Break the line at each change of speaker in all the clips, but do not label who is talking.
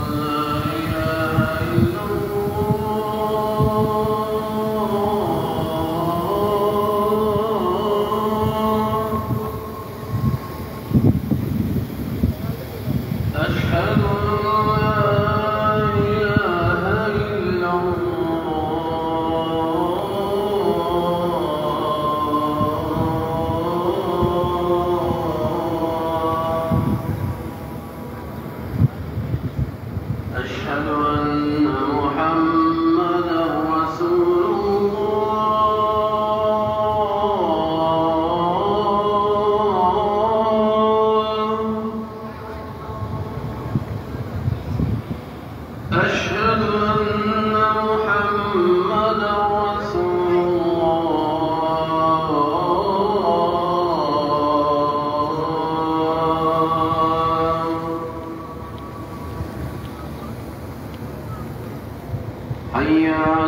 Allah.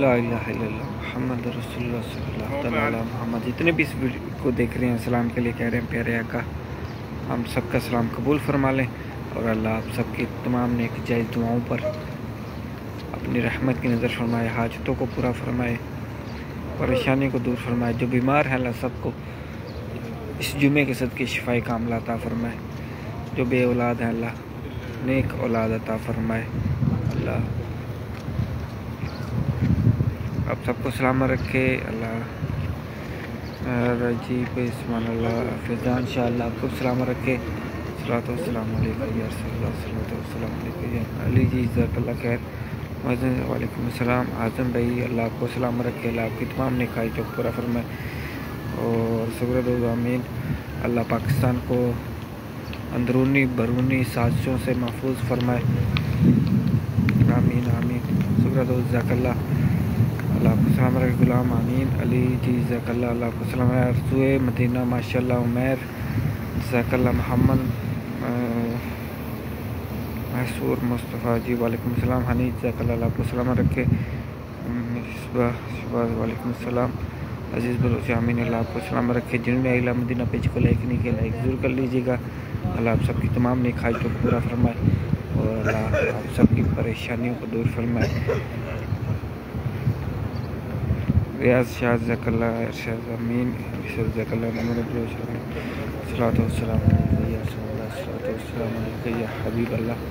لا
الہ الا اللہ، محمد رسول اللہ صلی اللہ تعالیٰ محمد۔ جتنے بھی اس ویڈیو کو دیکھ رہے ہیں، سلام کے لیے کہہ رہے ہیں، پیارے آقا، ہم سب کا سلام قبول فرما لیں۔ اور اللہ آپ سب کی تمام نیک جائز دعاؤں پر اپنی رحمت کی نظر فرمائے، حاجتوں کو پورا فرمائے، پریشانی کو دور فرمائے۔ جو بیمار ہیں، اللہ سب کو اس جمعے کے صدقے شفائی کاملہ عطا فرمائے۔ جو بے اولاد ہیں، اللہ نیک اولاد عطا فرمائے۔ اللہ آپ سب کو سلامت رکھے، اللہ رجیب اسمان اللہ فیضان شاء اللہ آپ کو سلامت رکھے۔ صلاۃ والسلام علیکم یا رسول اللہ صلاۃ والسلام علیکم یا علی جی جزاک اللہ خیر۔ مزن وعلیکم السلام، اعظم بھائی، اللہ آپ کو سلامت رکھے، اللہ آپ کی تمام نکائی جو پورا فرمائے۔ اور سبرت امین اللہ پاکستان کو اندرونی بیرونی سازشوں سے محفوظ فرمائے۔ آمین آمین۔ سبرت جزاک اللہ۔ اللہ آپ کو سلام رکھے غلام آمین، علی جی جزاک اللہ اللہ آپ کو سلام رکھے مدینہ ماشاء اللہ عمیر، جزاک اللہ محمد محسور مصطفیٰ جی وعلیکم السلام حنیف جزاک اللہ اللہ آپ کو سلام رکھے۔ صبح صبح، وعلیکم السلام۔ عزیز بلوچ امین اللہ آپ کو سلام رکھے۔ جنوبی اہلا مدینہ پیج کو لائک نہیں کیا، لائک ضرور کر لیجیے گا۔ اللہ آپ سب کی تمام نیک خواہشوں کو پورا فرمائے اور اللہ آپ سب کی پریشانیوں کو دور فرمائے۔ ریاض شاہ جزاک اللہ ارشاد امین ارشاد جزاک اللہ محمد بلوچ صلاۃ والسلام علیکم یا رسول اللہ صلاۃ والسلام علیکم یا حبیب اللہ۔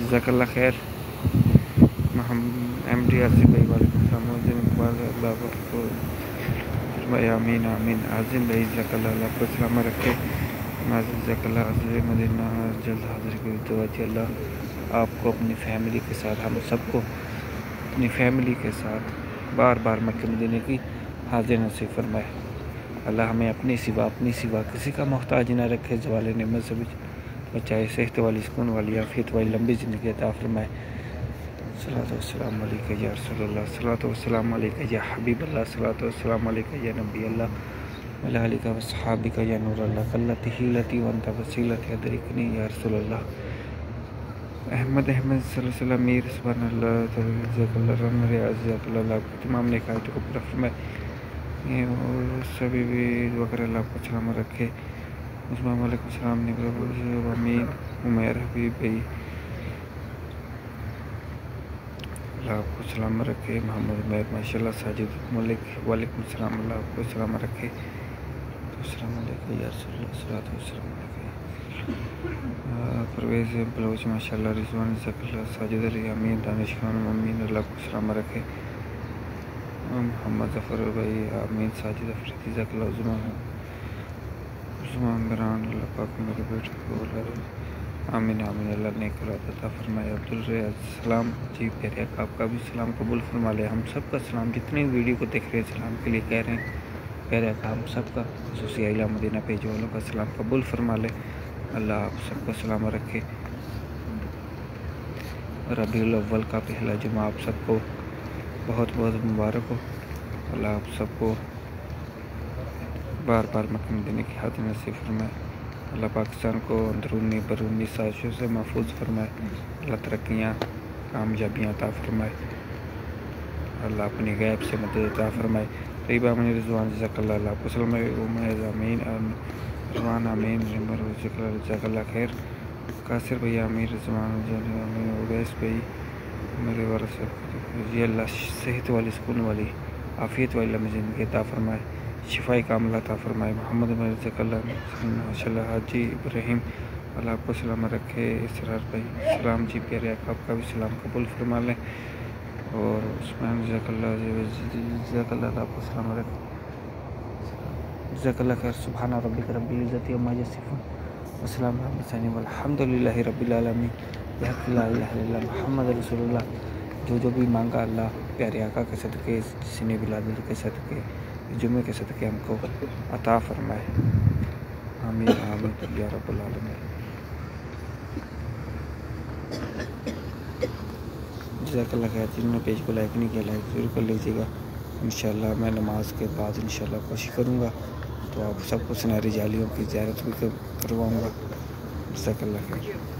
جزاک اللہ خیر محمد ایم ڈی آصف بھائی وعلیکم السلام عظیم اقبال اللہ کو بھائی آمین آمین عظیم بھائی جزاک اللہ اللہ کو سلامت رکھے۔ ناظر جزاک اللہ حضر مدینہ جلد حاضر کی دعا جی اللہ، آپ کو اپنی فیملی کے ساتھ، ہم سب کو اپنی فیملی کے ساتھ بار بار مکہ مدینہ کی حاضر نصیب فرمائے۔ اللہ ہمیں اپنی سوا اپنی سوا کسی کا محتاج نہ رکھے زوال نعمت سے بچائے، صحت والی، سکون والی، عافیت والی، لمبی زندگی عطا فرمائے۔ صلاۃ والسلام علیکہ یا رسول اللہ صلاۃ والسلام علیکہ یا حبیب اللہ صلاۃ والسلام علیکہ یا نبی اللہ۔ وعلی علیکہ وصحابکہ یا نور اللہ کلتی حیلتی وانتا وسیلتی ادرکنی یا رسول اللہ احمد احمد صلی اللہ علیہ وسلم میر سبحان اللہ جزاک اللہ رحم ریاض جزاک اللہ آپ کو تمام نکایت کو پورا فرمائے اور سبھی بھی وغیرہ اللہ کو سلامت رکھے عثمان علیکم السلام نگر امین عمیر حبیب بھائی اللہ آپ کو سلامت رکھے محمد عمیر ماشاء اللہ ساجد ملک وعلیکم السلام اللہ آپ کو سلامت رکھے السلام علیکم یا رسول اللہ صلاح السلام علیکم پرویز بلوچ ماشاء اللہ رضوان ذک اللہ، ساجد علی، امین، دانش خان، امین، اللہ کو سلامت رکھے۔ محمد ظفر بھائی، امین، ساجد افریدی ذک اللہ عظمان عثمان بران اللہ پاک میرے بیٹے کو اللہ آمین آمین، اللہ نے قرآن عطا فرمائے عبد السلام جی پیارے آپ کا بھی سلام قبول فرما لے۔ ہم سب کا سلام۔ جتنے ویڈیو کو دیکھ رہے ہیں، سلام کے لیے کہہ رہے ہیں۔ پیارے کا ہم سب کا، خصوصی علیہ مدینہ پیج والوں کا سلام قبول فرما لے۔ اللہ آپ سب کو سلام رکھے۔ ربیع الاول کا پہلا جمعہ آپ سب کو بہت بہت مبارک ہو۔ اللہ آپ سب کو بار بار مکم دینے کی حاضر نصیب فرمائے۔ اللہ پاکستان کو اندرونی برونی سازشوں سے محفوظ فرمائے۔ اللہ ترقیاں، کامیابیاں عطا فرمائے۔ اللہ اپنی غیب سے مدد عطا فرمائے۔ طیبہ من رضوان، جزاک اللہ اللہ. کو سلم امین رضوان امین جزاک اللہ جزاک اللہ خیر. قاصر بھائی امیر، رضوان امین، اویس بھائی، میرے ورث جی اللہ، صحت والی، سکون والی، عافیت والی لمبی زندگی عطا فرمائے، شفائی کاملہ عطا فرمائے. محمد عمر مرزق اللہ ماشاء اللہ حاجی ابراہیم، اللہ آپ کو سلامت رکھے، اسرار بھائی، سلام جی پیارے آپ کا بھی سلام قبول فرما لیں. اور عثمان جزاک اللہ جزاک اللہ آپ کو سلامت رکھے جزاک اللہ خیر سبحانہ ربی ربی العزت عما یصفون. وسلام علیہ الحمد للہ رب العالمین. بحق لا الہ الا اللہ، محمد رسول اللہ. جو جو بھی مانگا اللہ، پیارے آقا کے صدقے جس نے بلادل کے صدقے، جمعے کے صدقے ہم کو عطا فرمائے. آمین آمین. یا رب العالمین. جزاک اللہ خیر جنہوں نے پیج کو لائک نہیں کیا، لائک ضرور کر لیجیے گا۔ انشاءاللہ میں نماز کے بعد انشاءاللہ کوشش کروں گا۔ تو آپ سب کو سنہری جالیوں کی زیارت بھی کرواؤں گا۔ جزاک اللہ خیر۔